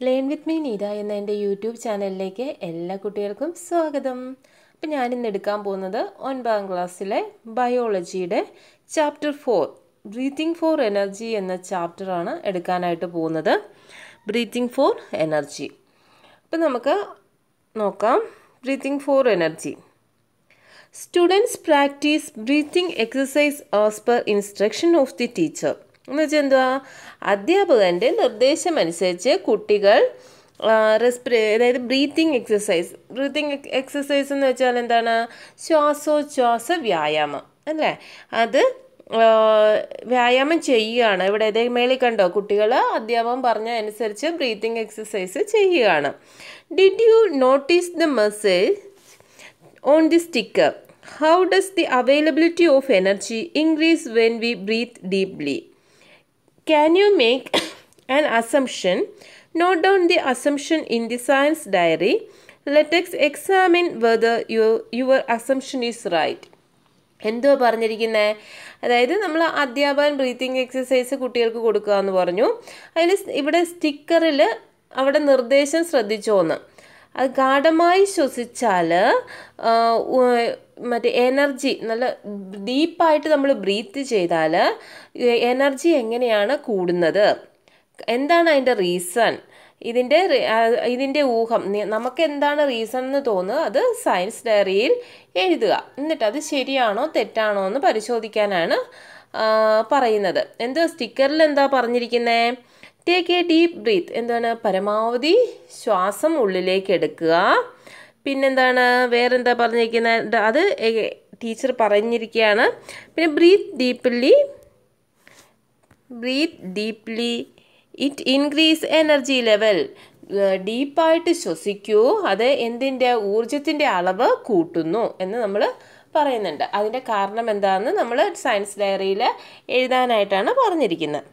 Learn with me Neetha എന്ന എന്റെ YouTube ചാനലിലേക്ക് എല്ലാ കുട്ടികൾക്കും സ്വാഗതം. അപ്പം ഞാനിന്ന് എടുക്കാൻ പോകുന്നത് ഒൻപതാം ക്ലാസ്സിലെ ബയോളജിയുടെ chapter four breathing for energy എന്ന ചാപ്റ്ററാണ് എടുക്കാനായിട്ട് പോകുന്നത്. ബ്രീത്തിങ് ഫോർ എനർജി അപ്പം നമുക്ക് നോക്കാം. Breathing for energy students practice breathing exercise as per instruction of the teacher എന്ന് വെച്ചാൽ എന്തുവാ അധ്യാപകന്റെ നിർദ്ദേശമനുസരിച്ച് കുട്ടികൾ റെസ്പിറേ അതായത് ബ്രീത്തിങ് എക്സസൈസ് ബ്രീത്തിങ് എക്സസൈസ് എന്ന് വെച്ചാൽ എന്താണ്? ശ്വാസോച്ഛ്വാസ വ്യായാമം അല്ലേ? അത് വ്യായാമം ചെയ്യുകയാണ്. ഇവിടെ ഇതേ മേളിൽ കണ്ടോ? കുട്ടികൾ അധ്യാപകം പറഞ്ഞ അനുസരിച്ച് ബ്രീത്തിങ് എക്സസൈസ് ചെയ്യുകയാണ്. Did you notice the message on the sticker how does the availability of energy increase when we breathe deeply? Can you make an assumption note down the assumption in the science diary let us examine whether your, your assumption is right എന്തോ പറഞ്ഞിരിക്കുന്നത് അതായത് നമ്മൾ അധ്യാപകൻ breathing exercise കുട്ടികൾക്ക് കൊടുക്കുക എന്ന് പറഞ്ഞു അതിൽ ഇവിടെ സ്റ്റിക്കറിൽ അവിടെ നിർദ്ദേശം ശ്രദ്ധിച്ചോന്ന് അത് ഗാഠമായി ശ്വസിച്ചാൽ മറ്റേ എനർജി നല്ല ഡീപ്പായിട്ട് നമ്മൾ ബ്രീത്ത് ചെയ്താൽ എനർജി എങ്ങനെയാണ് കൂടുന്നത്? എന്താണ് അതിന്റെ റീസൺ ഇതിന്റെ ഇതിന്റെ ഊഹം. നമുക്ക് എന്താണ് റീസൺ എന്ന് തോന്നുക അത് സയൻസ് ഡയറിയിൽ എഴുതുക. എന്നിട്ട് അത് ശരിയാണോ തെറ്റാണോ എന്ന് പരിശോധിക്കാനാണ് പറയുന്നത്. എന്താ? സ്റ്റിക്കറിൽ എന്താ പറഞ്ഞിരിക്കുന്നത് ടേക്ക് എ ഡീപ്പ് ബ്രീത്ത് എന്താണ്? പരമാവധി ശ്വാസം ഉള്ളിലേക്ക് എടുക്കുക. പിന്നെന്താണ്? വേറെന്താ പറഞ്ഞിരിക്കുന്നത് അത് ടീച്ചർ പറഞ്ഞിരിക്കുകയാണ് പിന്നെ breathe deeply breathe deeply it increase energy level. ഡീപ്പായിട്ട് ശ്വസിക്കൂ. അത് എന്തിന്റെ ഊർജത്തിന്റെ അളവ് കൂട്ടുന്നു എന്ന് നമ്മൾ പറയുന്നുണ്ട്. അതിന്റെ കാരണം എന്താണെന്ന് നമ്മൾ സയൻസ് ഡയറിയിൽ എഴുതാനായിട്ടാണ് പറഞ്ഞിരിക്കുന്നത്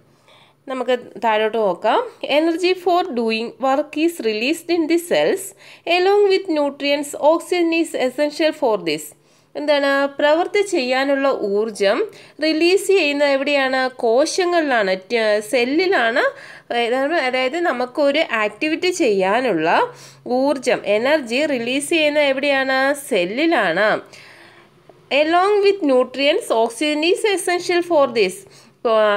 നമുക്ക് താഴോട്ട് നോക്കാം. Energy for doing work is released in the cells along with nutrients oxygen is essential for this എന്താണ്? പ്രവൃത്തി ചെയ്യാനുള്ള ഊർജം റിലീസ് ചെയ്യുന്നത് എവിടെയാണ്? കോശങ്ങളിലാണ് സെല്ലിലാണ് അതായത് നമുക്കൊരു ആക്ടിവിറ്റി ചെയ്യാനുള്ള ഊർജം എനർജി റിലീസ് ചെയ്യുന്നത് എവിടെയാണ്? സെല്ലിലാണ് along with nutrients oxygen is essential for this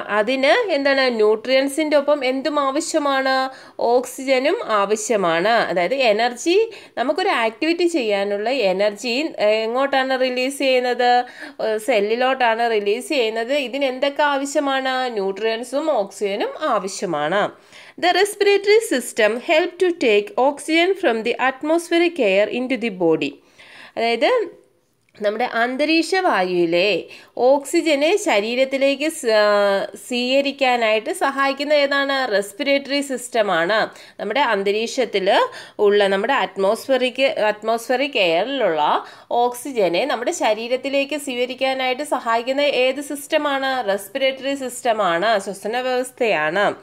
അതിന് എന്താണ് ന്യൂട്രിയൻസിന്റെ ഒപ്പം എന്തും ആവശ്യമാണ്? ഓക്സിജനും ആവശ്യമാണ്. അതായത് എനർജി നമുക്കൊരു ആക്ടിവിറ്റി ചെയ്യാനുള്ള എനർജി എങ്ങോട്ടാണ് റിലീസ് ചെയ്യുന്നത്? സെല്ലിലോട്ടാണ് റിലീസ് ചെയ്യുന്നത്. ഇതിന് എന്തൊക്കെ ആവശ്യമാണ്? ന്യൂട്രിയൻസും ഓക്സിജനും ആവശ്യമാണ്. The respiratory system help to take oxygen from the atmospheric air in to the body അതായത് നമ്മുടെ അന്തരീക്ഷ വായുവിലെ ഓക്സിജനെ ശരീരത്തിലേക്ക് സ്വീകരിക്കാനായിട്ട് സഹായിക്കുന്ന ഏതാണ്? റെസ്പിറേറ്ററി സിസ്റ്റമാണ്. നമ്മുടെ അന്തരീക്ഷത്തിൽ ഉള്ള നമ്മുടെ അറ്റ്മോസ്ഫറിക് അറ്റ്മോസ്ഫറിക് എയറിലുള്ള ഓക്സിജനെ നമ്മുടെ ശരീരത്തിലേക്ക് സ്വീകരിക്കാനായിട്ട് സഹായിക്കുന്ന ഏത് സിസ്റ്റമാണ്? റെസ്പിറേറ്ററി സിസ്റ്റമാണ്. ശ്വസന വ്യവസ്ഥയാണ്.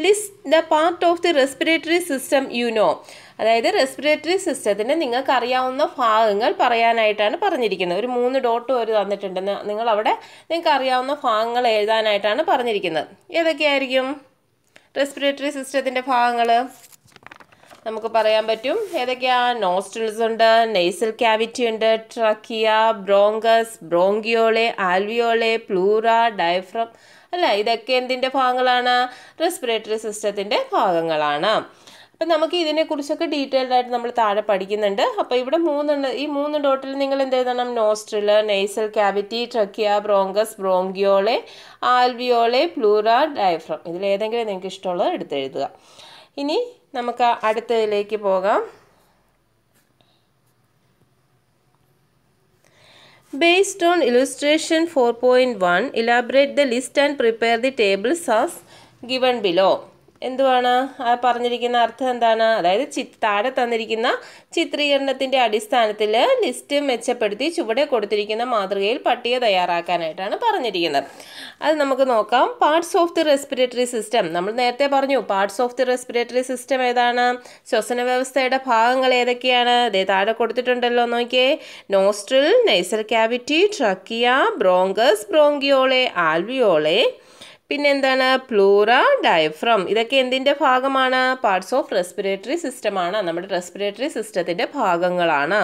List the part of the respiratory system you know അതായത് റെസ്പിറേറ്ററി സിസ്റ്റത്തിന് നിങ്ങൾക്ക് അറിയാവുന്ന ഭാഗങ്ങൾ പറയാനായിട്ടാണ് പറഞ്ഞിരിക്കുന്നത്. ഒരു മൂന്ന് ഡോട്ട് ഒരു തന്നിട്ടുണ്ട് നിങ്ങൾ അവിടെ നിങ്ങൾക്ക് അറിയാവുന്ന ഭാഗങ്ങൾ എഴുതാനായിട്ടാണ് പറഞ്ഞിരിക്കുന്നത്. ഏതൊക്കെയായിരിക്കും റെസ്പിറേറ്ററി സിസ്റ്റത്തിന്റെ ഭാഗങ്ങൾ? നമുക്ക് പറയാൻ പറ്റും. ഏതൊക്കെയാ? നോസ്ട്രിൽസ് ഉണ്ട് നെയ്സൽ ക്യാവിറ്റി ഉണ്ട് trachea bronchus bronchiole alveoli pleura diaphragm അല്ല? ഇതൊക്കെ എന്തിന്റെ ഭാഗങ്ങളാണ്? റെസ്പിറേറ്ററി സിസ്റ്റത്തിന്റെ ഭാഗങ്ങളാണ്. അപ്പം നമുക്ക് ഇതിനെക്കുറിച്ചൊക്കെ ഡീറ്റെയിൽഡ് ആയിട്ട് നമ്മൾ താഴെ പഠിക്കുന്നുണ്ട്. അപ്പോൾ ഇവിടെ മൂന്നെണ്ണം ഈ മൂന്ന് ഡോട്ടിൽ നിങ്ങൾ എന്ത് എഴുതണം? Nostril nasal cavity trachea bronchus bronchiole alveoli pleura diaphragm. ഇതിലേതെങ്കിലും നിങ്ങൾക്ക് ഇഷ്ടമുള്ളത് എടുത്തെഴുതുക ഇനി നമുക്ക് അടുത്തതിലേക്ക് പോകാം. Based on illustration 4.1, elaborate the list and prepare the tables as given below. എന്തുവാണ്? ആ പറഞ്ഞിരിക്കുന്ന അർത്ഥം എന്താണ്? അതായത് ചി താഴെ തന്നിരിക്കുന്ന ചിത്രീകരണത്തിന്റെ അടിസ്ഥാനത്തിൽ ലിസ്റ്റ് മെച്ചപ്പെടുത്തി ചുവടെ കൊടുത്തിരിക്കുന്ന മാതൃകയിൽ പട്ടിക തയ്യാറാക്കാനായിട്ടാണ് പറഞ്ഞിരിക്കുന്നത്. അത് നമുക്ക് നോക്കാം. Parts of the respiratory system നമ്മൾ നേരത്തെ പറഞ്ഞു parts of the respiratory system ഏതാണ്? ശ്വസന വ്യവസ്ഥയുടെ ഭാഗങ്ങൾ ഏതൊക്കെയാണ്? അതേ താഴെ കൊടുത്തിട്ടുണ്ടല്ലോ നോക്കിയേ. Nostril nasal cavity trachea bronchus bronchiole alveoli പിന്നെ എന്താണ് പ്ലൂറ ഡയഫ്രം ഇതൊക്കെ എന്തിന്റെ ഭാഗമാണ്? പാർട്സ് ഓഫ് റെസ്പിറേറ്ററി സിസ്റ്റമാണ് നമ്മുടെ റെസ്പിറേറ്ററി സിസ്റ്റത്തിന്റെ ഭാഗങ്ങളാണ്.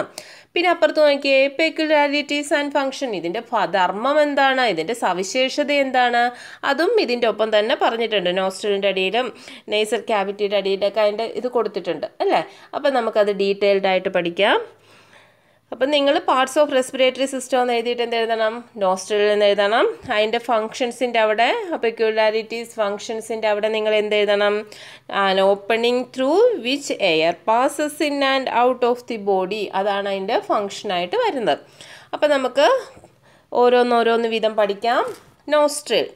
പിന്നെ അപ്പുറത്ത് നോക്കിയേ പെക്യുലാരിറ്റീസ് ആൻഡ് ഫങ്ഷൻ ഇതിന്റെ ധർമ്മം എന്താണ്? ഇതിന്റെ സവിശേഷത എന്താണ്? അതും ഇതിന്റെ ഒപ്പം തന്നെ പറഞ്ഞിട്ടുണ്ട്. നോസ്ട്രലിന്റെ അടിയിലും നെയ്സർ ക്യാവിറ്റിയുടെ അടിയിലൊക്കെ അതിന്റെ ഇത് കൊടുത്തിട്ടുണ്ട്. അല്ലേ? അപ്പം നമുക്കത് ഡീറ്റെയിൽഡായിട്ട് പഠിക്കാം. അപ്പം നിങ്ങൾ പാർട്സ് ഓഫ് റെസ്പിറേറ്ററി സിസ്റ്റം എന്ന് എഴുതിയിട്ട് എന്ത് എഴുതണം? നോസ്റ്റലിൽ എന്ന് എഴുതണം. അതിന്റെ ഫങ്ഷൻസിന്റെ അവിടെ പെക്യുലാരിറ്റീസ് ഫങ്ഷൻസിന്റെ അവിടെ നിങ്ങൾ എന്ത് എഴുതണം? An opening through which air passes in and out of the body അതാണ് അതിന്റെ ഫങ്ഷനായിട്ട് വരുന്നത്. അപ്പം നമുക്ക് ഓരോന്നോരോന്ന് വീതം പഠിക്കാം. നോസ്ട്രിൽ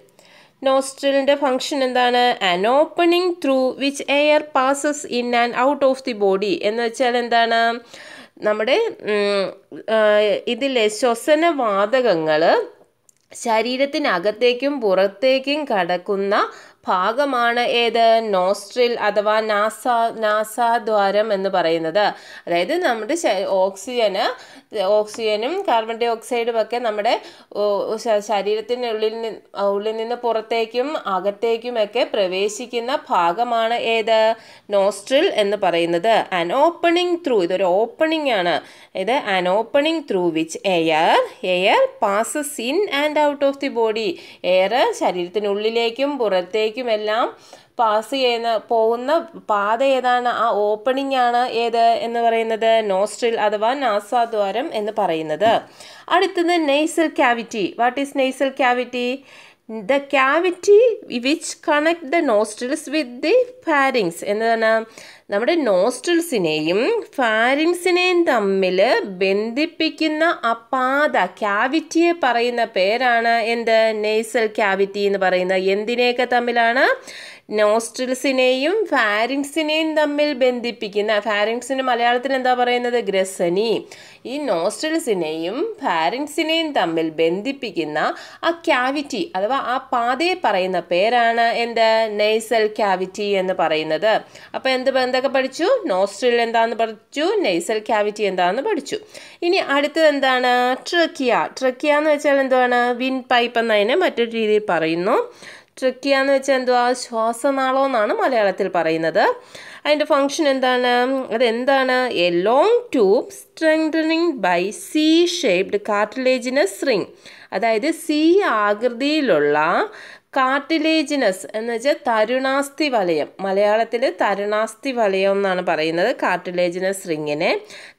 നോസ്ട്രലിന്റെ ഫങ്ഷൻ എന്താണ്? An opening through which air passes in and out of the body എന്ന് വെച്ചാൽ എന്താണ്? നമ്മുടെ ഇതിലെ ശ്വസനവാതകങ്ങൾ ശരീരത്തിനകത്തേക്കും പുറത്തേക്കും കടക്കുന്ന ഭാഗമാണ് ഏത്? നോസ്ട്രിൽ അഥവാ നാസ നാസാദ്വാരം എന്ന് പറയുന്നത്. അതായത് നമ്മുടെ ഓക്സിജന് ഓക്സിജനും കാർബൺ ഡൈ ഓക്സൈഡും ഒക്കെ നമ്മുടെ ശരീരത്തിനുള്ളിൽ ഉള്ളിൽ നിന്ന് പുറത്തേക്കും അകത്തേക്കുമൊക്കെ പ്രവേശിക്കുന്ന ഭാഗമാണ് ഏത്? നോസ്ട്രിൽ എന്ന് പറയുന്നത്. അൻ ഓപ്പണിംഗ് ത്രൂ ഇതൊരു ഓപ്പണിംഗ് ആണ്. ഇത് an opening through which air air passes in and out of the body air ശരീരത്തിനുള്ളിലേക്കും പുറത്തേക്കും എല്ലാം പാസ് ചെയ്യുന്ന പോകുന്ന പാത ഏതാണ്? ആ ഓപ്പണിംഗ് ആണ് ഏത് എന്ന് പറയുന്നത്? നോസ്ട്രിൽ അഥവാ നാസാദ്വാരം എന്ന് പറയുന്നത്. അടുത്തത് nasal cavity what is nasal cavity the cavity which connect the nostrils with the pharynx എന്നതാണ് നമ്മുടെ നോസ്ട്രിൽസിനെയും ഫാരിങ്സിനെയും തമ്മിൽ ബന്ധിപ്പിക്കുന്ന ആ പാത ക്യാവിറ്റിയെ പറയുന്ന പേരാണ് എന്ത്? നെയ്സൽ ക്യാവിറ്റി എന്ന് പറയുന്നത് എന്തിനെയൊക്കെ തമ്മിലാണ്? നോസ്ട്രിൽസിനെയും ഫാരിങ്സിനെയും തമ്മിൽ ബന്ധിപ്പിക്കുന്ന ഫാരിങ്സിന് മലയാളത്തിൽ എന്താ പറയുന്നത്? ഗ്രസനി. ഈ നോസ്ട്രിൽസിനെയും ഫാരിങ്സിനെയും തമ്മിൽ ബന്ധിപ്പിക്കുന്ന ആ ക്യാവിറ്റി അഥവാ ആ പാതയെ പറയുന്ന പേരാണ് എന്ത്? നെയ്സൽ ക്യാവിറ്റി എന്ന് പറയുന്നത്. അപ്പോൾ എന്ത് എന്തൊക്കെ പഠിച്ചു? നോസ്ട്രിൽ എന്താണെന്ന് പഠിച്ചു നെയ്സൽ ക്യാവിറ്റി എന്താണെന്ന് പഠിച്ചു. ഇനി അടുത്തത് എന്താണ്? ട്രക്കിയ. ട്രക്കിയ എന്ന് വെച്ചാൽ എന്താണ് വിൻ പൈപ്പ് എന്നതിനെ മറ്റൊരു രീതിയിൽ പറയുന്നു. ട്രക്കിയ എന്ന് വെച്ചാൽ എന്തുവാ ശ്വാസനാളം എന്നാണ് മലയാളത്തിൽ പറയുന്നത്. അതിന്റെ ഫങ്ഷൻ എന്താണ്? അതെന്താണ്? A long tube strengthening by C shaped cartilaginous ring അതായത് സി ആകൃതിയിലുള്ള കാർട്ടിലേജിനസ് എന്ന് വെച്ചാൽ തരുണാസ്ഥി വലയം. മലയാളത്തിൽ തരുണാസ്ഥി വലയം എന്നാണ് പറയുന്നത് കാർട്ടിലേജിനസ് റിങ്ങിനെ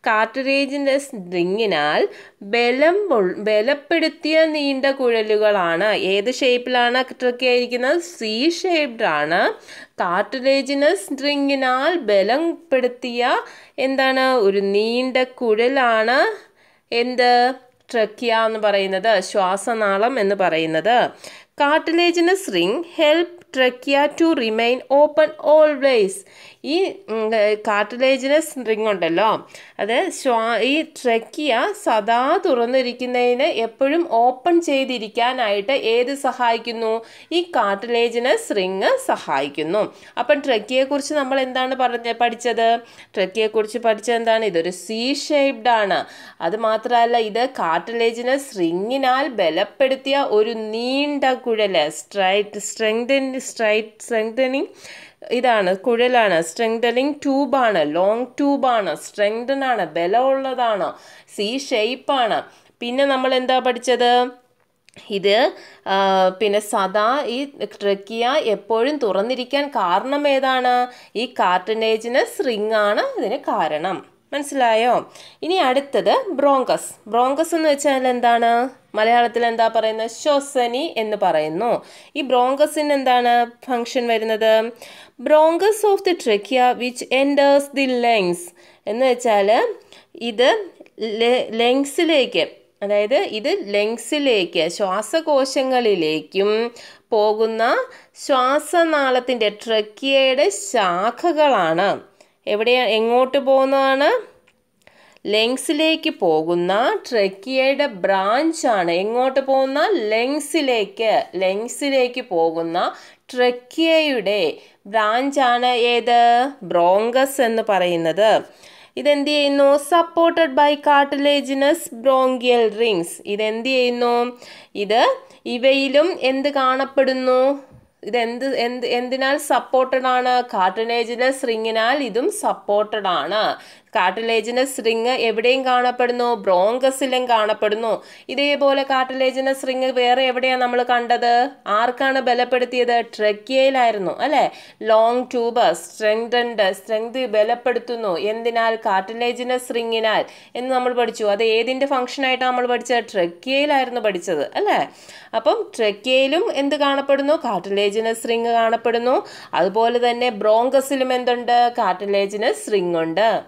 കാർട്ടിലേജിനസ് റിങ്ങിനാൽ ബലം ബലപ്പെടുത്തിയ നീണ്ട കുഴലുകളാണ്. ഏത് ഷേപ്പിലാണ് ട്രക്കിയായിരിക്കുന്നത് സി ഷേപ്ഡ് ആണ് കാർട്ടിലേജിനസ് റിങ്ങിനാൽ ബലപ്പെടുത്തിയ എന്താണ്? ഒരു നീണ്ട കുഴലാണ് എന്ത്? ട്രക്കിയ എന്ന് പറയുന്നത് ശ്വാസനാളം എന്ന് പറയുന്നത്. Cartilaginous ring help trachea to remain open always ഈ കാർട്ടിലേജിനസ് റിങ് ഉണ്ടല്ലോ അത് ശ്വാ ഈ ട്രക്കിയ സദാ തുറന്നിരിക്കുന്നതിന് എപ്പോഴും ഓപ്പൺ ചെയ്തിരിക്കാനായിട്ട് ഏത് സഹായിക്കുന്നു? ഈ കാർട്ടിലേജിനസ് റിങ് സഹായിക്കുന്നു. അപ്പം ട്രക്കിയെക്കുറിച്ച് നമ്മൾ എന്താണ് പറഞ്ഞ പഠിച്ചത്? ട്രക്കിയെക്കുറിച്ച് പഠിച്ചത് എന്താണ്? ഇതൊരു സി ഷേപ്ഡ് ആണ്. അത് മാത്രമല്ല ഇത് കാർട്ടിലേജിനസ് റിങ്ങിനാൽ ബലപ്പെടുത്തിയ ഒരു നീണ്ട കുഴൽ സ്ട്രൈറ്റ് സ്ട്രെങ്തൻ സ്ട്രൈറ്റ് സ്ട്രെങ്തനിങ് ഇതാണ് കുഴലാണ്. സ്ട്രെങ്തനിങ് ട്യൂബാണ് ലോങ് ട്യൂബാണ് സ്ട്രെങ്തൻ ആണ്. ബലമുള്ളതാണ്. സി ഷേപ്പാണ് പിന്നെ നമ്മൾ എന്താ പഠിച്ചത്? ഇത് പിന്നെ സദാ ഈ ട്രക്കിയ എപ്പോഴും തുറന്നിരിക്കാൻ കാരണം ഏതാണ്? ഈ കാർട്ടനേജിനസ് റിങ്ങാണ് ഇതിന് കാരണം. മനസ്സിലായോ? ഇനി അടുത്തത് ബ്രോങ്കസ്. ബ്രോങ്കസ് എന്ന് വെച്ചാൽ എന്താണ്? മലയാളത്തിൽ എന്താ പറയുന്നത്? ശ്വസനി എന്ന് പറയുന്നു. ഈ ബ്രോങ്കസിന് എന്താണ് ഫങ്ഷൻ വരുന്നത്? Bronchus of the trachea which enters the lungs എന്ന് വെച്ചാൽ ഇത് ലെങ്സിലേക്ക് അതായത് ഇത് ലെങ്സിലേക്ക് ശ്വാസകോശങ്ങളിലേക്കും പോകുന്ന ശ്വാസനാളത്തിന്റെ ട്രക്കിയയുടെ ശാഖകളാണ്. എവിടെയാ എങ്ങോട്ട് പോകുന്നതാണ്? ലെങ്സിലേക്ക് പോകുന്ന ട്രക്കിയയുടെ ആണ് എങ്ങോട്ട് പോകുന്ന? ലെങ്സിലേക്ക്. ലെങ്സിലേക്ക് പോകുന്ന ട്രക്കിയയുടെ ആണ് ഏത്? ബ്രോങ്കസ് എന്ന് പറയുന്നത്. ഇതെന്ത് ചെയ്യുന്നു? Supported by cartilaginous bronchial rings ഇതെന്ത് ചെയ്യുന്നു? ഇത് ഇവയിലും എന്ത് കാണപ്പെടുന്നു? ഇത് എന്ത് എന്ത് എന്തിനാൽ സപ്പോർട്ടഡ് ആണ്. കാർട്ടനേജിലെ സ്ട്രിങ്ങിനാൽ ഇതും സപ്പോർട്ടഡ് ആണ്. കാർട്ടിലേജിനസ് റിങ് എവിടെയും കാണപ്പെടുന്നു ബ്രോങ്കസിലും കാണപ്പെടുന്നു. ഇതേപോലെ കാർട്ടിലേജിനസ് റിങ് വേറെ എവിടെയാണ് നമ്മൾ കണ്ടത്? ആർക്കാണ് ബലപ്പെടുത്തിയത്? ട്രക്കിയയിലായിരുന്നു അല്ലെ? ലോങ് ട്യൂബ് സ്ട്രെങ്തൻഡ് സ്ട്രെങ്ത് ബലപ്പെടുത്തുന്നു. എന്തിനാൽ? കാർട്ടിലേജിനസ് റിങ്ങിനാൽ എന്ന് നമ്മൾ പഠിച്ചു. അത് ഏതിന്റെ ഫംഗ്ഷൻ ആയിട്ടാണ് നമ്മൾ പഠിച്ചത്? ട്രക്കിയയിലായിരുന്നു പഠിച്ചത് അല്ലേ? അപ്പം ട്രക്കിയയിലും എന്ത് കാണപ്പെടുന്നു? കാർട്ടിലേജിനസ് റിങ് കാണപ്പെടുന്നു. അതുപോലെ തന്നെ ബ്രോങ്കസിലും എന്തുണ്ട്? കാർട്ടിലേജിനസ് റിങ് ഉണ്ട്.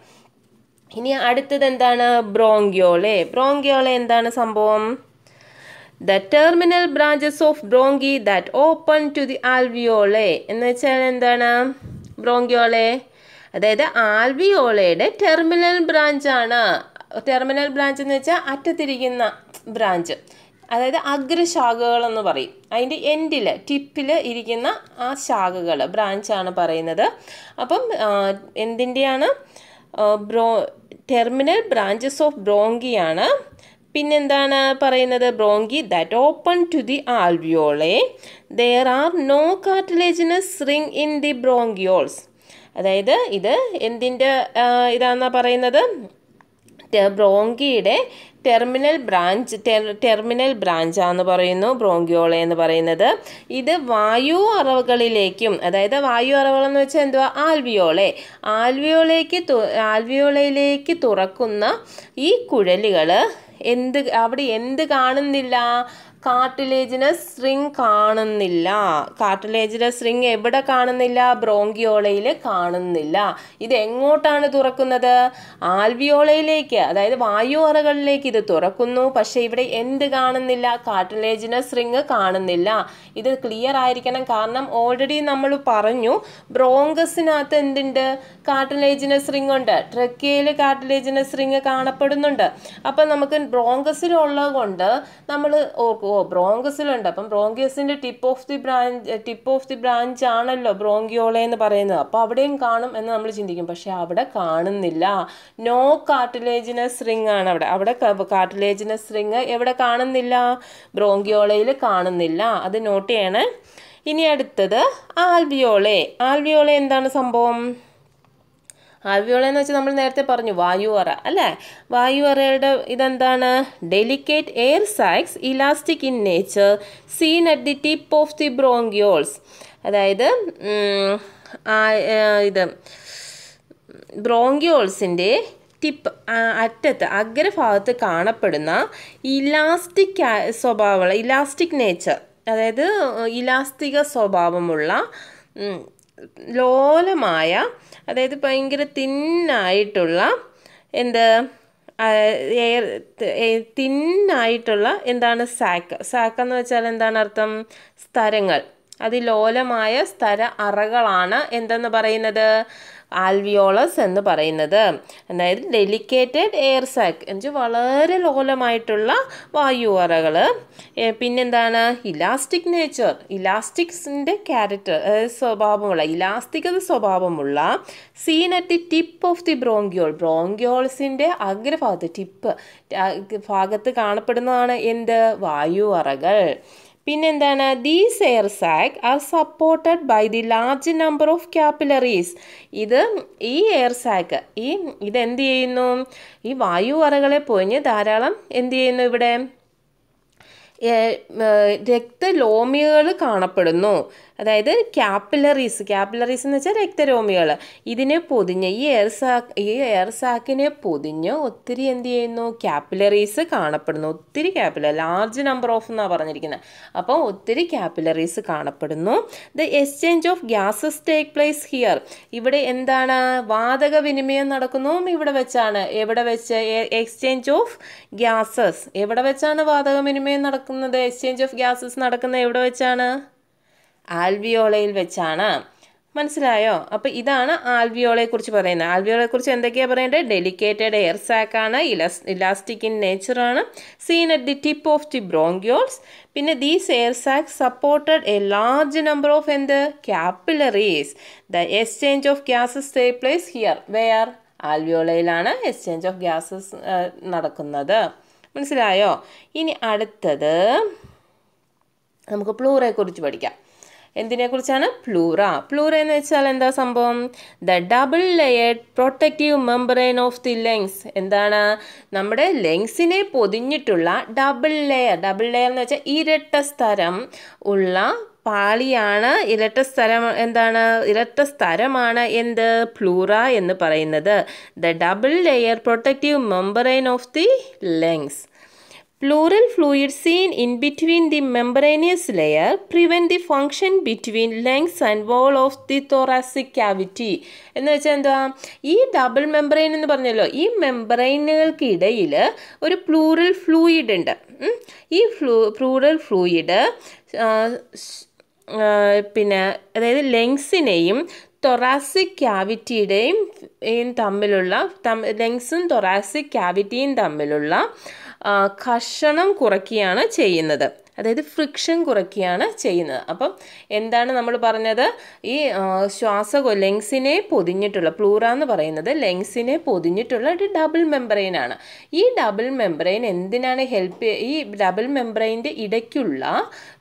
ഇനി അടുത്തത് എന്താണ്? ബ്രോങ്കിയോളെ ബ്രോങ്കിയോളെ എന്താണ് സംഭവം? The terminal branches of bronchi that open to the alveoli എന്ന് വെച്ചാൽ എന്താണ്? ബ്രോങ്കിയോളെ അതായത് ആൽവിയോളയുടെ ടെർമിനൽ ബ്രാഞ്ചാണ് ടെർമിനൽ ബ്രാഞ്ച് എന്ന് വെച്ചാൽ അറ്റത്തിരിക്കുന്ന ബ്രാഞ്ച് അതായത് അഗ്രശാഖകൾ എന്ന് പറയും. അതിന്റെ എൻഡിൽ ടിപ്പിൽ ഇരിക്കുന്ന ആ ശാഖകൾ ബ്രാഞ്ചാണ് പറയുന്നത്. അപ്പം എന്തിന്റെയാണ്? ബ്രോ ടെർമിനൽ ബ്രാഞ്ചസ് ഓഫ് ബ്രോങ്കിയാണ് പിന്നെന്താണ് പറയുന്നത്? Bronchi that open to the alveoli there are no cartilaginous ring in the bronchioles അതായത് ഇത് എന്തിന്റെ ഇതാണെന്നാണ് പറയുന്നത്? ബ്രോങ്കിയുടെ ടെർമിനൽ ബ്രാഞ്ച് ടെർമിനൽ ബ്രാഞ്ചാന്ന് പറയുന്നു ബ്രോങ്കിയോള എന്ന് പറയുന്നത്. ഇത് വായു അറവുകളിലേക്കും അതായത് വായു അറവുകളെന്ന് വെച്ചാൽ എന്തുവാ? ആൽവിയോളെ. ആൽവിയോളേക്ക് ആൽവിയോളയിലേക്ക് തുറക്കുന്ന ഈ കുഴലുകൾ എന്ത് അവിടെ എന്ത് കാണുന്നില്ല? കാർട്ടിലേജിനസ് റിങ് കാണുന്നില്ല. കാർട്ടിലേജിനസ് റിങ് എവിടെ കാണുന്നില്ല? ബ്രോങ്കിയോളയിൽ കാണുന്നില്ല. ഇത് എങ്ങോട്ടാണ് തുറക്കുന്നത്? ആൽവിയോളയിലേക്ക് അതായത് വായു അറകളിലേക്ക് ഇത് തുറക്കുന്നു. പക്ഷേ ഇവിടെ എന്ത് കാണുന്നില്ല? കാർട്ടിലേജിനസ് റിങ് കാണുന്നില്ല. ഇത് ക്ലിയർ ആയിരിക്കണം. കാരണം ഓൾറെഡി നമ്മൾ പറഞ്ഞു ബ്രോങ്കസിനകത്ത് എന്തുണ്ട്? കാർട്ടിലേജിനസ് റിങ് ഉണ്ട്. ട്രക്കയിൽ കാർട്ടിലേജിനസ് റിങ് കാണപ്പെടുന്നുണ്ട്. അപ്പം നമുക്ക് ബ്രോങ്കസിലുള്ളത് കൊണ്ട് നമ്മൾ ഓർക്കും ബ്രോങ്കസിലുണ്ട് അപ്പം ബ്രോങ്കിയസിന്റെ tip of the branch tip of the branch ആണല്ലോ ബ്രോങ്കിയോള എന്ന് പറയുന്നത്. അപ്പോൾ അവിടെയും കാണും എന്ന് നമ്മൾ ചിന്തിക്കും. പക്ഷേ അവിടെ കാണുന്നില്ല. നോ കാർട്ടിലേജിനസ് റിങ് ആണ് അവിടെ. അവിടെ കാർട്ടിലേജിനസ് റിങ് എവിടെ കാണുന്നില്ല? ബ്രോങ്കിയോളയിൽ കാണുന്നില്ല. അത് നോട്ട് ചെയ്യണേ. ഇനി അടുത്തത് ആൽവിയോളെ. ആൽവിയോളെ എന്താണ് സംഭവം? ആൽവിയോള എന്ന് വെച്ചാൽ നമ്മൾ നേരത്തെ പറഞ്ഞു വായു അറ അല്ലേ? വായു അറയുടെ ഇതെന്താണ്? Delicate air sacs elastic in nature seen at the tip of the bronchioles അതായത് ഇത് ബ്രോങ്കിയോൾസിന്റെ ടിപ്പ് അറ്റത്ത് അഗ്രഭാഗത്ത് കാണപ്പെടുന്ന ഇലാസ്റ്റിക് സ്വഭാവമുള്ള ഇലാസ്റ്റിക് നേച്ചർ അതായത് ഇലാസ്തിക സ്വഭാവമുള്ള ലോലമായ അതായത് ഭയങ്കര തിന്നായിട്ടുള്ള എന്ത് എയർ തിന്നായിട്ടുള്ള എന്താണ് സാക്ക്? സാക്ക് എന്ന് വെച്ചാൽ എന്താണ് അർത്ഥം? സ്ഥലങ്ങൾ അതിലോലമായ സ്ഥല അറകളാണ് എന്തെന്ന് പറയുന്നത്? ആൽവിയോളസ് എന്ന് പറയുന്നത്. അതായത് ഡെലിക്കേറ്റഡ് എയർ സാക്ക് എന്നുവെച്ചാൽ വളരെ ലോലമായിട്ടുള്ള വായു അറകൾ പിന്നെന്താണ്? ഇലാസ്റ്റിക് നേച്ചർ ഇലാസ്റ്റിക്സിന്റെ ക്യാരക്ടർ സ്വഭാവമുള്ള ഇലാസ്റ്റികത സ്വഭാവമുള്ള seen at the tip of the bronchiole. ബ്രോങ്കിയോൾസിന്റെ അഗ്രഭാഗത്ത് ടിപ്പ് ഭാഗത്ത് കാണപ്പെടുന്നതാണ് എന്ത്? വായു അറകൾ പിന്നെന്താണ്? These air sac are supported by the large number of capillaries ഇത് ഈ എയർ സാക്ക് ഈ ഇത് എന്ത് ചെയ്യുന്നു? ഈ വായു അറകളെ പൊഞ്ഞ് ധാരാളം എന്ത് ചെയ്യുന്നു ഇവിടെ? രക്തലോമികൾ കാണപ്പെടുന്നു. അതായത് ക്യാപ്പിലറീസ് ക്യാപ്പിലറീസ് എന്ന് വെച്ചാൽ രക്തരോമികൾ ഇതിനെ പൊതിഞ്ഞ് ഈ എയർ സാക്ക് ഈ എയർ സാക്കിനെ പൊതിഞ്ഞ് ഒത്തിരി എന്ത് ചെയ്യുന്നു? ക്യാപ്പിലറീസ് കാണപ്പെടുന്നു. ഒത്തിരി ക്യാപ്പിലർ ലാർജ് നമ്പർ ഓഫ് എന്നാണ് പറഞ്ഞിരിക്കുന്നത് അപ്പോൾ ഒത്തിരി ക്യാപ്പിലറീസ് കാണപ്പെടുന്നു. The exchange of gases take place here ഇവിടെ എന്താണ്? വാതക വിനിമയം നടക്കുന്നു ഇവിടെ വെച്ചാണ്. എവിടെ വെച്ച്? എക്സ്ചേഞ്ച് ഓഫ് ഗ്യാസസ് എവിടെ വെച്ചാണ് വാതക വിനിമയം നടക്കുന്നത്? എക്സ്ചേഞ്ച് ഓഫ് ഗ്യാസസ് നടക്കുന്നത് എവിടെ വെച്ചാണ്? ആൽവിയോളയിൽ വെച്ചാണ്. മനസ്സിലായോ? അപ്പോൾ ഇതാണ് ആൽവിയോളയെക്കുറിച്ച് പറയുന്നത്. ആൽവിയോളയെക്കുറിച്ച് എന്തൊക്കെയാണ് പറയേണ്ടത്? ഡെലിക്കേറ്റഡ് എയർ സാക്കാണ് ഇലാസ് elastic in നേച്ചറാണ് seen at the tip of the bronchioles പിന്നെ these air sac supported a large number of എന്ത്? Capillaries the exchange of gases take place here where ആൽവിയോളയിലാണ് exchange of gases നടക്കുന്നത്. മനസ്സിലായോ? ഇനി അടുത്തത് നമുക്ക് പ്ലൂറയെക്കുറിച്ച് കുറിച്ച് പഠിക്കാം. എന്തിനെക്കുറിച്ചാണ്? പ്ലൂറ. പ്ലൂറ എന്ന് വെച്ചാൽ എന്താ സംഭവം? The double layered protective membrane of the lungs. എന്താണ്? നമ്മുടെ ലെങ്സിനെ പൊതിഞ്ഞിട്ടുള്ള ഡബിൾ ലെയർ. ഡബിൾ ലെയർ എന്ന് വെച്ചാൽ ഇരട്ട സ്ഥലം ഉള്ള പാളിയാണ്. ഇരട്ട സ്ഥലം എന്താണ്? ഇരട്ട സ്ഥലമാണ് എന്ത്? പ്ലൂറ എന്ന് പറയുന്നത്. The double layer protective membrane of the lungs. Pleural fluid seen in between the membranous layer prevent the function between lungs and wall of the thoracic cavity എന്ന് വെച്ചാൽ എന്താ ഈ ഡബിൾ മെമ്പറൈൻ എന്ന് പറഞ്ഞല്ലോ ഈ മെമ്പറൈനുകൾക്കിടയിൽ ഒരു പ്ലൂറൽ ഫ്ലൂയിഡ് ഉണ്ട്. ഈ ഫ്ലൂ പ്ലൂറൽ ഫ്ലൂയിഡ് പിന്നെ അതായത് ലെങ്സിനെയും തൊറാസിക് ക്യാവിറ്റിയുടെയും തമ്മിലുള്ള ലെങ്സും തൊറാസിക് ക്യാവിറ്റിയും തമ്മിലുള്ള കഷണം കുറയ്ക്കുകയാണ് ചെയ്യുന്നത്. അതായത് ഫ്രിക്ഷൻ കുറയ്ക്കുകയാണ് ചെയ്യുന്നത്. അപ്പം എന്താണ് നമ്മൾ പറഞ്ഞത്? ഈ ശ്വാസകോ ലെങ്സിനെ പൊതിഞ്ഞിട്ടുള്ള പ്ലൂറ എന്ന് പറയുന്നത് ലെങ്സിനെ പൊതിഞ്ഞിട്ടുള്ള ഒരു ഡബിൾ മെമ്പറൈൻ ആണ്. ഈ ഡബിൾ മെമ്പറൈൻ എന്തിനാണ് ഹെൽപ്പ് ഈ ഡബിൾ മെമ്പറൈന്റെ ഇടയ്ക്കുള്ള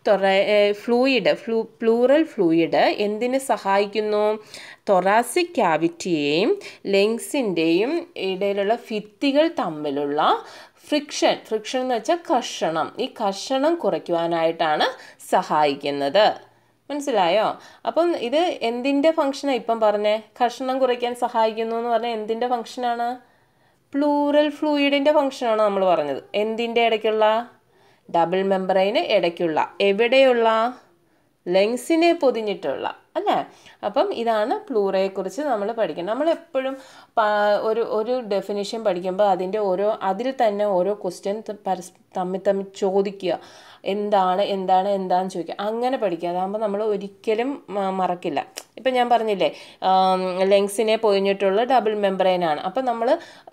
തൊറ ഫ്ലൂയിഡ് ഫ്ലൂ പ്ലൂറൽ ഫ്ലൂയിഡ് എന്തിനെ സഹായിക്കുന്നു? തൊറാസിക് ക്യാവിറ്റിയെയും ലെങ്സിന്റെയും ഇടയിലുള്ള ഫിത്തികൾ തമ്മിലുള്ള ഫ്രിക്ഷൻ ഫ്രിക്ഷൻ എന്ന് വെച്ചാൽ കർഷണം ഈ കർഷണം കുറയ്ക്കുവാനായിട്ടാണ് സഹായിക്കുന്നത്. മനസ്സിലായോ? അപ്പം ഇത് എന്തിന്റെ ഫംഗ്ഷനാണ് ഇപ്പം പറഞ്ഞേ? കർഷണം കുറയ്ക്കാൻ സഹായിക്കുന്നു എന്ന് പറഞ്ഞാൽ എന്തിന്റെ ഫംഗ്ഷനാണ് പ്ലൂറൽ ഫ്ലൂയിഡിന്റെ ഫംഗ്ഷനാണ് നമ്മൾ പറഞ്ഞത്. എന്തിന്റെ ഇടയ്ക്കുള്ള? ഡബിൾ മെമ്പറൈന് ഇടയ്ക്കുള്ള. എവിടെയുള്ള? ലെങ്സിനെ പൊതിഞ്ഞിട്ടുള്ള. അല്ലേ? അപ്പം ഇതാണ് പ്ലൂറയെക്കുറിച്ച് നമ്മൾ പഠിക്കുന്നത്. നമ്മളെപ്പോഴും ഒരു ഒരു ഡെഫിനിഷൻ പഠിക്കുമ്പോൾ അതിന്റെ ഓരോ അതിൽ തന്നെ ഓരോ ക്വസ്റ്റ്യൻ പരസ് തമ്മിൽ തമ്മിൽ ചോദിക്കുക. എന്താണ് എന്താണ് എന്താണെന്ന് ചോദിക്കുക. അങ്ങനെ പഠിക്കുക. അതാകുമ്പോൾ നമ്മൾ ഒരിക്കലും മറക്കില്ല. ഇപ്പം ഞാൻ പറഞ്ഞില്ലേ ലെങ്സിനെ പൊതിഞ്ഞിട്ടുള്ള ഡബിൾ മെമ്പറൈനാണ് അപ്പം നമ്മൾ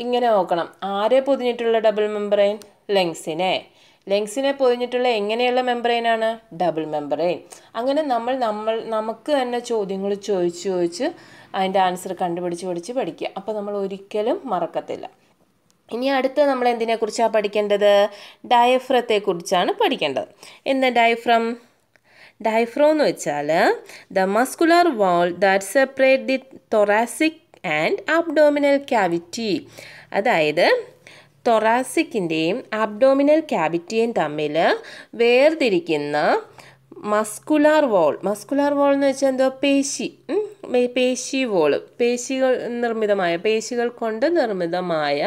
ഇങ്ങനെ നോക്കണം. ആരെ പൊതിഞ്ഞിട്ടുള്ള ഡബിൾ മെമ്പറൈൻ ലെങ്സിനെ ലെങ്സിനെ പൊതിഞ്ഞിട്ടുള്ള എങ്ങനെയുള്ള മെമ്പറൈനാണ് ഡബിൾ മെമ്പറൈൻ അങ്ങനെ നമ്മൾ നമ്മൾ നമുക്ക് തന്നെ ചോദ്യങ്ങൾ ചോദിച്ച് ചോദിച്ച് അതിന്റെ ആൻസർ കണ്ടുപിടിച്ച് പഠിച്ച് പഠിക്കുക. അപ്പോൾ നമ്മൾ ഒരിക്കലും മറക്കത്തില്ല. ഇനി അടുത്ത നമ്മൾ എന്തിനെക്കുറിച്ചാണ് പഠിക്കേണ്ടത്? ഡയഫ്രത്തെക്കുറിച്ചാണ് പഠിക്കേണ്ടത്. എന്താ ഡയഫ്രം ഡയഫ്രോ എന്ന് വെച്ചാൽ the muscular wall that separate the thoracic and abdominal cavity അതായത് തൊറാസിക്കിന്റെയും അബ്ഡോമിനൽ ക്യാവിറ്റിയും തമ്മിൽ വേർതിരിക്കുന്ന മസ്കുലാർ വോൾ മസ്കുലാർ വോൾ എന്ന് വെച്ചാൽ എന്തോ പേശി. പേശി വോൾ പേശികൾ നിർമ്മിതമായ പേശികൾ കൊണ്ട് നിർമ്മിതമായ